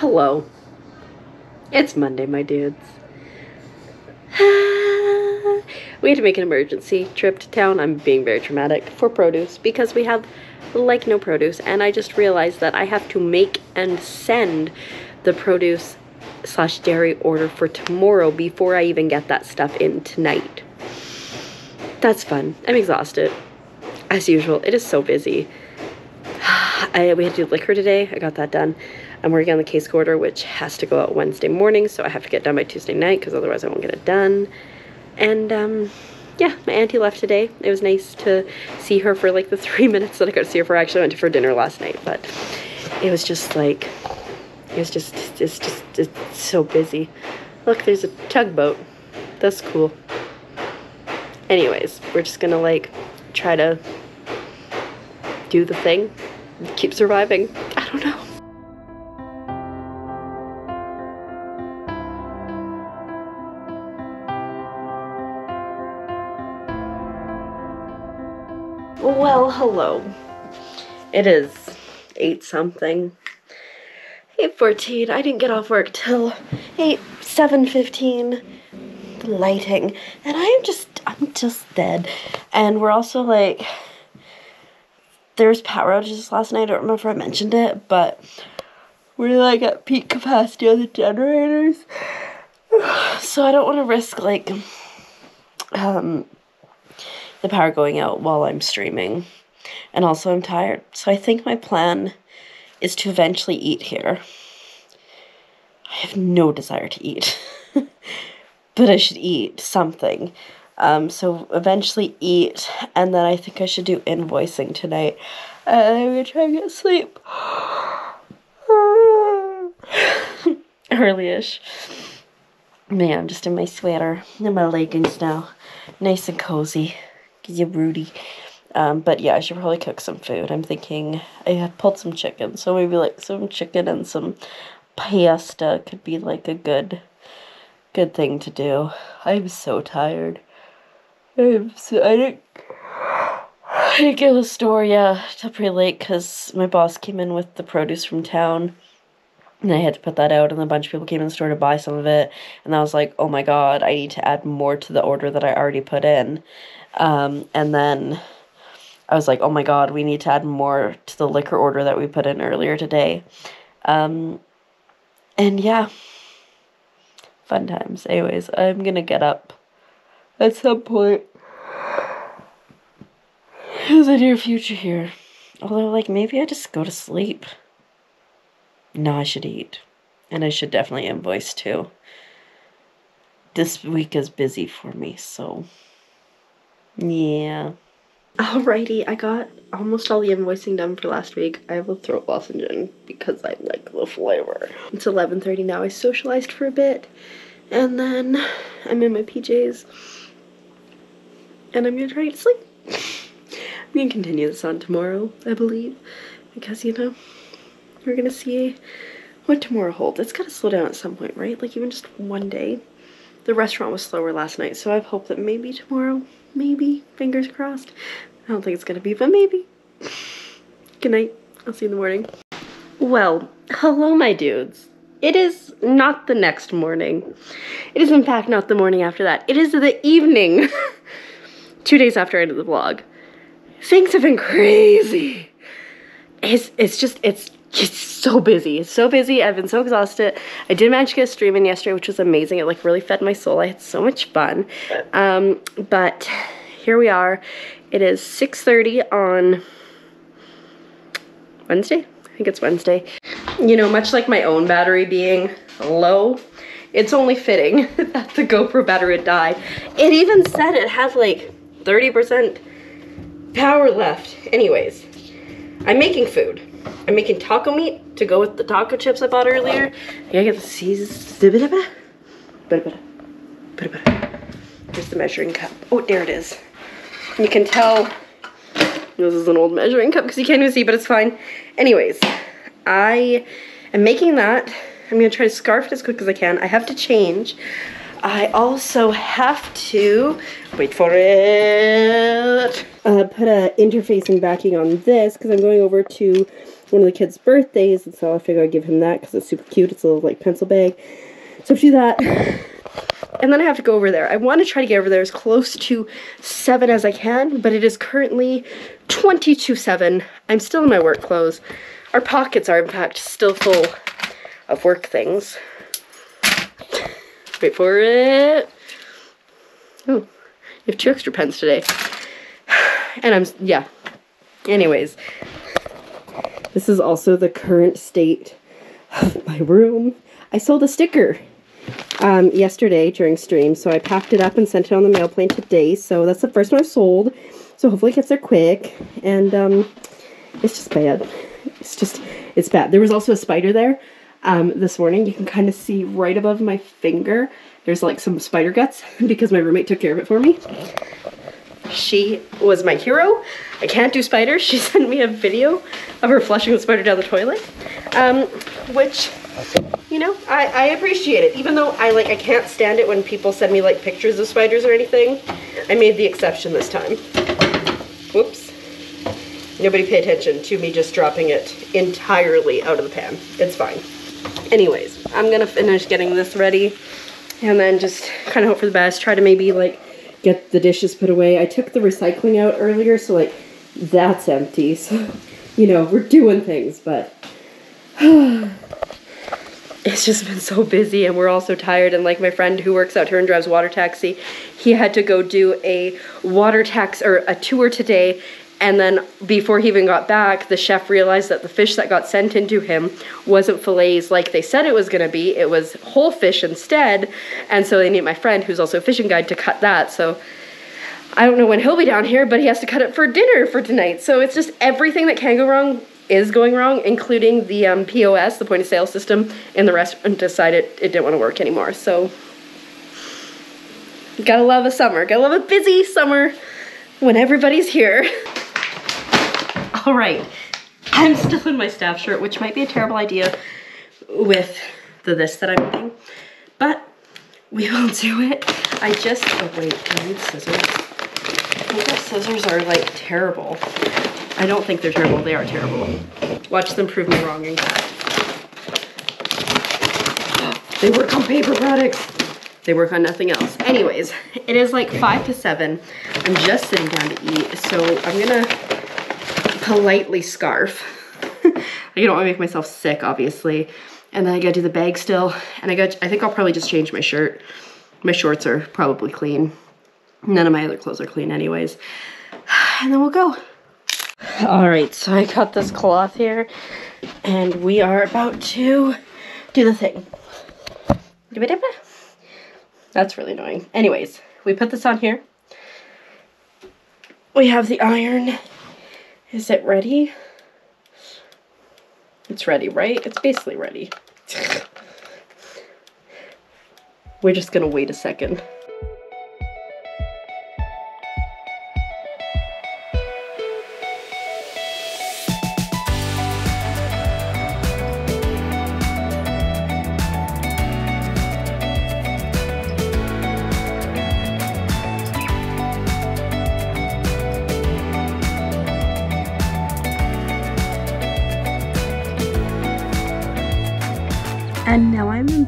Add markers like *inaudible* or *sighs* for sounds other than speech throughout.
Hello. It's Monday, my dudes. *sighs* we had to make an emergency trip to town. I'm being very dramatic for produce because we have like no produce, and I just realized that I have to make and send the produce slash dairy order for tomorrow before I even get that stuff in tonight. That's fun. I'm exhausted. As usual, it is so busy. *sighs* I, we had to do liquor today. I got that done. I'm working on the case order, which has to go out Wednesday morning, so I have to get done by Tuesday night because otherwise I won't get it done. And um, yeah, my auntie left today. It was nice to see her for like the *laughs* three minutes that I got to see her for. I actually went to for dinner last night, but it was just like, it was just, it's just, it's so busy. Look, there's a tugboat. That's cool. Anyways, we're just gonna like try to do the thing, keep surviving. I don't know. Well, hello. It is 8 something. 8.14. I didn't get off work till 8, 7.15. The lighting. And I am just, I'm just dead. And we're also like, there was power outages last night. I don't remember if I mentioned it, but we're like at peak capacity on the generators. *sighs* So I don't want to risk like, um, the power going out while I'm streaming. And also, I'm tired. So, I think my plan is to eventually eat here. I have no desire to eat, *laughs* but I should eat something. Um, so, eventually eat, and then I think I should do invoicing tonight. And I'm gonna try and get sleep. *laughs* Early-ish. Man, I'm just in my sweater and my leggings now. Nice and cozy you Rudy. Um, but yeah, I should probably cook some food. I'm thinking I had pulled some chicken, so maybe like some chicken and some pasta could be like a good, good thing to do. I'm so tired. I'm so, I didn't. I didn't get the store, yeah, till pretty late because my boss came in with the produce from town. And I had to put that out, and a bunch of people came in the store to buy some of it. And I was like, oh my god, I need to add more to the order that I already put in. Um, and then I was like, oh my god, we need to add more to the liquor order that we put in earlier today. Um, and yeah, fun times. Anyways, I'm gonna get up at some point in the near future here. Although, like, maybe I just go to sleep. No, I should eat. And I should definitely invoice too. This week is busy for me, so. Yeah. Alrighty, I got almost all the invoicing done for last week. I have a throat lozenge because I like the flavor. It's 11.30 now. I socialized for a bit. And then I'm in my PJs. And I'm gonna try to sleep. *laughs* I'm gonna continue this on tomorrow, I believe. Because, you know, we're gonna see what tomorrow holds. It's gotta slow down at some point, right? Like even just one day. The restaurant was slower last night, so I've hoped that maybe tomorrow Maybe. Fingers crossed. I don't think it's gonna be, but maybe. *laughs* Good night. I'll see you in the morning. Well, hello, my dudes. It is not the next morning. It is, in fact, not the morning after that. It is the evening. *laughs* Two days after I ended the vlog. Things have been crazy. It's, it's just, it's it's so busy. It's so busy. I've been so exhausted. I did manage to get a stream in yesterday, which was amazing. It like really fed my soul. I had so much fun. Um, but here we are. It is 6.30 on Wednesday. I think it's Wednesday. You know, much like my own battery being low, it's only fitting *laughs* that the GoPro battery would die. It even said it has like 30% power left. Anyways, I'm making food. I'm making taco meat to go with the taco chips I bought earlier. Yeah, I get the seasons. Here's the measuring cup. Oh, there it is. You can tell this is an old measuring cup because you can't even see, but it's fine. Anyways, I am making that. I'm to try to scarf it as quick as I can. I have to change. I also have to, wait for it, uh, put a interfacing backing on this because I'm going over to one of the kids' birthdays, and so I figure I'd give him that because it's super cute. It's a little like pencil bag. So I'll do that. *sighs* And then I have to go over there. I want to try to get over there as close to 7 as I can, but it is currently 20 to 7. I'm still in my work clothes. Our pockets are, in fact, still full of work things. Wait for it. Oh, you have two extra pens today. *sighs* And I'm, yeah. Anyways, this is also the current state of my room. I sold a sticker um, yesterday during stream, so I packed it up and sent it on the mail plane today. So that's the first one I've sold. So hopefully it gets there quick. And um, it's just bad. It's just, it's bad. There was also a spider there um, this morning. You can kind of see right above my finger. There's like some spider guts *laughs* because my roommate took care of it for me. She was my hero. I can't do spiders. *laughs* She sent me a video of her flushing the spider down the toilet, um, which, you know, I, I appreciate it. Even though I like I can't stand it when people send me like pictures of spiders or anything. I made the exception this time. Whoops. Nobody pay attention to me just dropping it entirely out of the pan. It's fine. Anyways, I'm gonna finish getting this ready and then just kind of hope for the best. Try to maybe like get the dishes put away. I took the recycling out earlier, so like that's empty. *laughs* So, you know, we're doing things, but *sighs* it's just been so busy and we're all so tired. And like my friend who works out here and drives water taxi, he had to go do a water tax or a tour today. And then before he even got back, the chef realized that the fish that got sent into him wasn't fillets like they said it was gonna be. It was whole fish instead. And so they need my friend, who's also a fishing guide, to cut that. So I don't know when he'll be down here, but he has to cut it for dinner for tonight. So it's just everything that can go wrong is going wrong, including the um, POS, the point of sale system, in the restaurant decided it didn't want to work anymore. So gotta love a summer. Gotta love a busy summer when everybody's here. *laughs* All right, I'm still in my staff shirt, which might be a terrible idea with the this that I'm eating, but we will do it. I just, oh wait, I need scissors. I think our scissors are like terrible. I don't think they're terrible, they are terrible. Watch them prove me wrong in They work on paper products. They work on nothing else. Anyways, it is like five to seven. I'm just sitting down to eat, so I'm gonna politely scarf. *laughs* I don't want to make myself sick, obviously. And then I gotta do the bag still. And I got I think I'll probably just change my shirt. My shorts are probably clean. None of my other clothes are clean anyways. *sighs* And then we'll go. All right, so I got this cloth here and we are about to do the thing. That's really annoying. Anyways, we put this on here. We have the iron. Is it ready? It's ready, right? It's basically ready. *laughs* We're just gonna wait a second.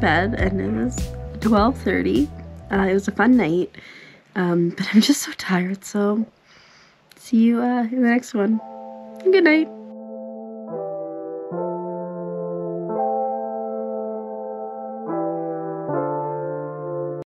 Bed and it is 12.30. Uh, it was a fun night, um, but I'm just so tired, so see you uh, in the next one. Good night.